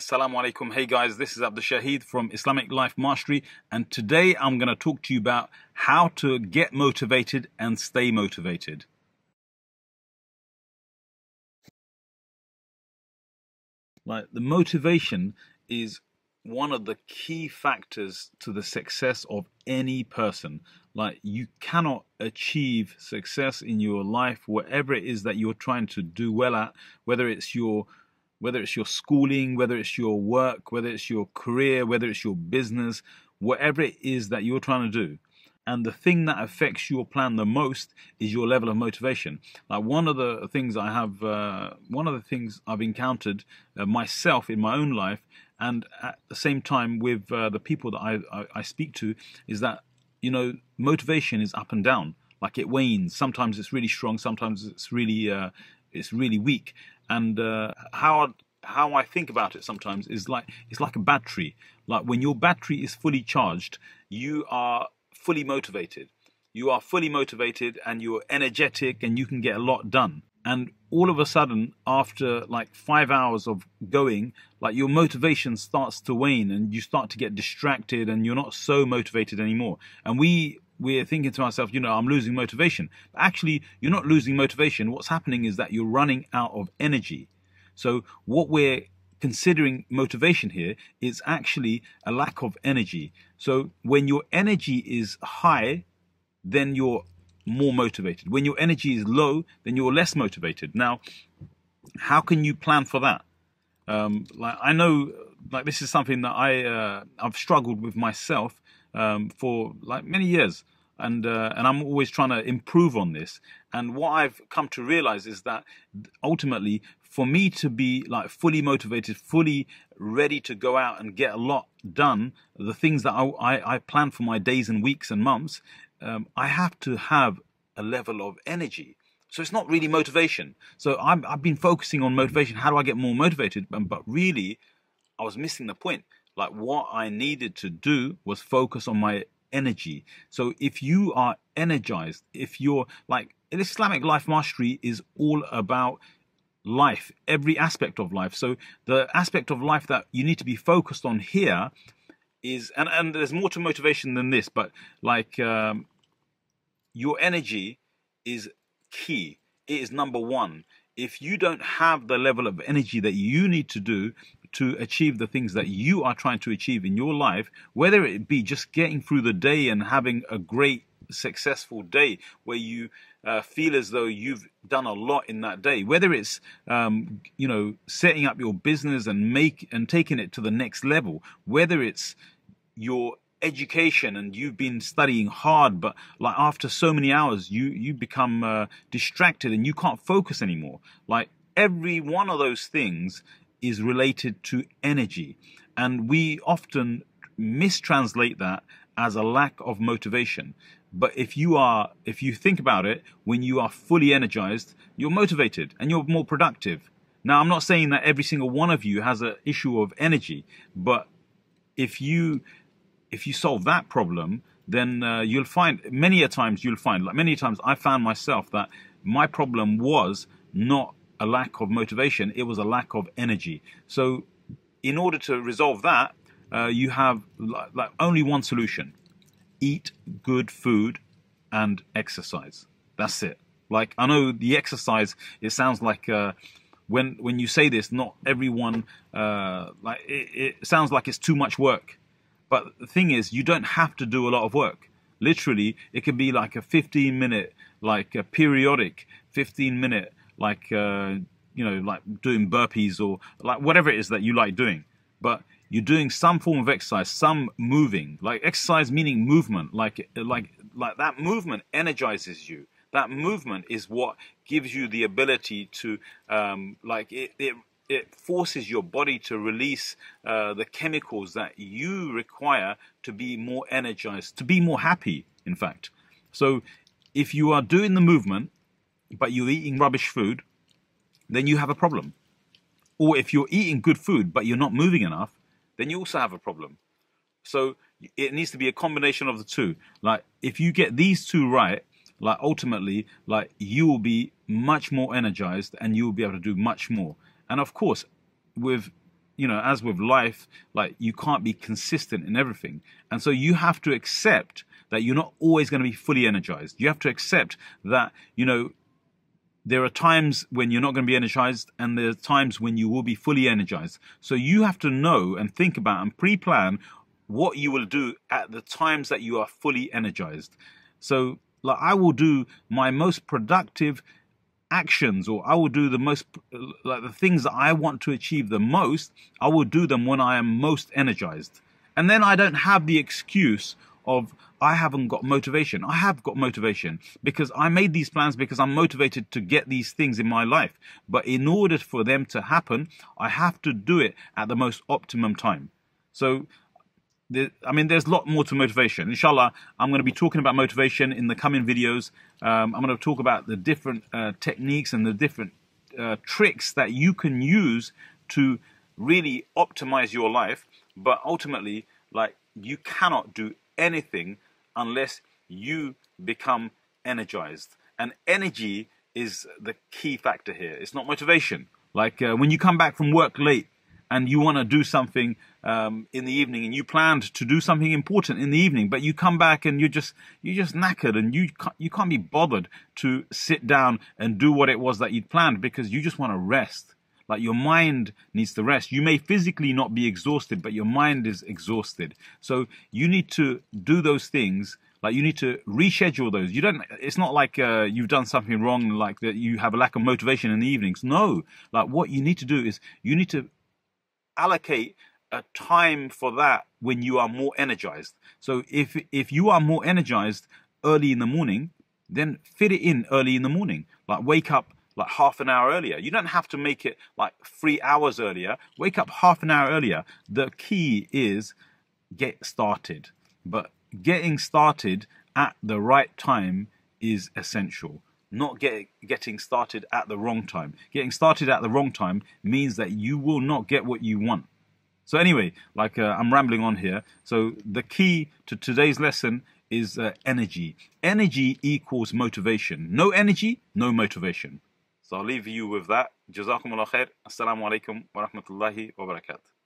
Assalamu alaikum. Hey guys, this is Abdul Shahid from Islamic Life Mastery, and today I'm going to talk to you about how to get motivated and stay motivated. Like, the motivation is one of the key factors to the success of any person. Like, you cannot achieve success in your life, whatever it is that you're trying to do well at, whether it's your whether it's your schooling, whether it's your work, whether it's your career, whether it's your business, whatever it is that you're trying to do. And the thing that affects your plan the most is your level of motivation. Like one of the things I have, uh, one of the things I've encountered uh, myself in my own life, and at the same time with uh, the people that I, I, I speak to, is that you know motivation is up and down. Like it wanes. Sometimes it's really strong. Sometimes it's really uh, it's really weak. And uh, how how I think about it sometimes is like it's like a battery. Like when your battery is fully charged, you are fully motivated. You are fully motivated and you're energetic and you can get a lot done. And all of a sudden, after like five hours of going, like your motivation starts to wane and you start to get distracted and you're not so motivated anymore. And we we're thinking to ourselves, you know, I'm losing motivation. But actually, you're not losing motivation. What's happening is that you're running out of energy. So, what we're considering motivation here is actually a lack of energy. So, when your energy is high, then you're more motivated. When your energy is low, then you're less motivated. Now, how can you plan for that? Um, like I know, like this is something that I uh, I've struggled with myself um, for like many years, and uh, and I'm always trying to improve on this. And what I've come to realize is that ultimately, for me to be like fully motivated, fully ready to go out and get a lot done, the things that I I, I plan for my days and weeks and months, um, I have to have a level of energy. So it's not really motivation. So i have been focusing on motivation. How do I get more motivated? But really, I was missing the point. Like what I needed to do was focus on my energy. So if you are energized, if you're like Islamic life mastery is all about life, every aspect of life. So the aspect of life that you need to be focused on here is, and, and there's more to motivation than this, but like um, your energy is key. It is number one. If you don't have the level of energy that you need to do to achieve the things that you are trying to achieve in your life, whether it be just getting through the day and having a great, successful day where you uh, feel as though you've done a lot in that day, whether it's um, you know setting up your business and make and taking it to the next level, whether it's your education and you've been studying hard but like after so many hours you you become uh, distracted and you can't focus anymore. Like every one of those things is related to energy. And we often mistranslate that as a lack of motivation. But if you are, if you think about it, when you are fully energized, you're motivated and you're more productive. Now, I'm not saying that every single one of you has an issue of energy, but if you, if you solve that problem, then uh, you'll find many a times you'll find like many times I found myself that my problem was not a lack of motivation, it was a lack of energy. So, in order to resolve that, uh, you have like, only one solution eat good food and exercise. That's it. Like, I know the exercise, it sounds like. Uh, when when you say this, not everyone uh, like it, it sounds like it's too much work. But the thing is, you don't have to do a lot of work. Literally, it can be like a 15 minute, like a periodic 15 minute like uh, you know, like doing burpees or like whatever it is that you like doing. But you're doing some form of exercise, some moving, like exercise meaning movement, like like like that movement energizes you. That movement is what gives you the ability to um, like it, it it forces your body to release uh, the chemicals that you require to be more energized, to be more happy, in fact. So if you are doing the movement but you're eating rubbish food, then you have a problem. Or if you're eating good food but you're not moving enough, then you also have a problem. So it needs to be a combination of the two. Like if you get these two right, like ultimately, like you will be much more energized and you will be able to do much more. And of course, with you know, as with life, like you can't be consistent in everything. And so you have to accept that you're not always going to be fully energized. You have to accept that, you know, there are times when you're not going to be energized and there are times when you will be fully energized. So you have to know and think about and pre plan what you will do at the times that you are fully energized. So, like, I will do my most productive actions or I will do the most like the things that I want to achieve the most, I will do them when I am most energized. And then I don't have the excuse of I haven't got motivation. I have got motivation because I made these plans because I'm motivated to get these things in my life. But in order for them to happen, I have to do it at the most optimum time. So I mean, there's a lot more to motivation. Inshallah, I'm going to be talking about motivation in the coming videos. Um, I'm going to talk about the different uh, techniques and the different uh, tricks that you can use to really optimize your life. But ultimately, like, you cannot do anything unless you become energized. And energy is the key factor here. It's not motivation. Like, uh, when you come back from work late, and you want to do something um, in the evening and you planned to do something important in the evening but you come back and you're just you're just knackered and you can't, you can't be bothered to sit down and do what it was that you'd planned because you just want to rest like your mind needs to rest. You may physically not be exhausted but your mind is exhausted. So you need to do those things. Like you need to reschedule those. You don't it's not like uh, you've done something wrong like that you have a lack of motivation in the evenings. No. Like what you need to do is you need to allocate a time for that when you are more energized. So if if you are more energized early in the morning, then fit it in early in the morning. Like wake up like half an hour earlier. You don't have to make it like three hours earlier. Wake up half an hour earlier. The key is get started. But getting started at the right time is essential not get, getting started at the wrong time. Getting started at the wrong time means that you will not get what you want. So anyway, like uh, I'm rambling on here. So the key to today's lesson is uh, energy. Energy equals motivation. No energy, no motivation. So I'll leave you with that. Jazakumullah khair. Assalamu alaikum wa rahmatullahi wa barakatuh.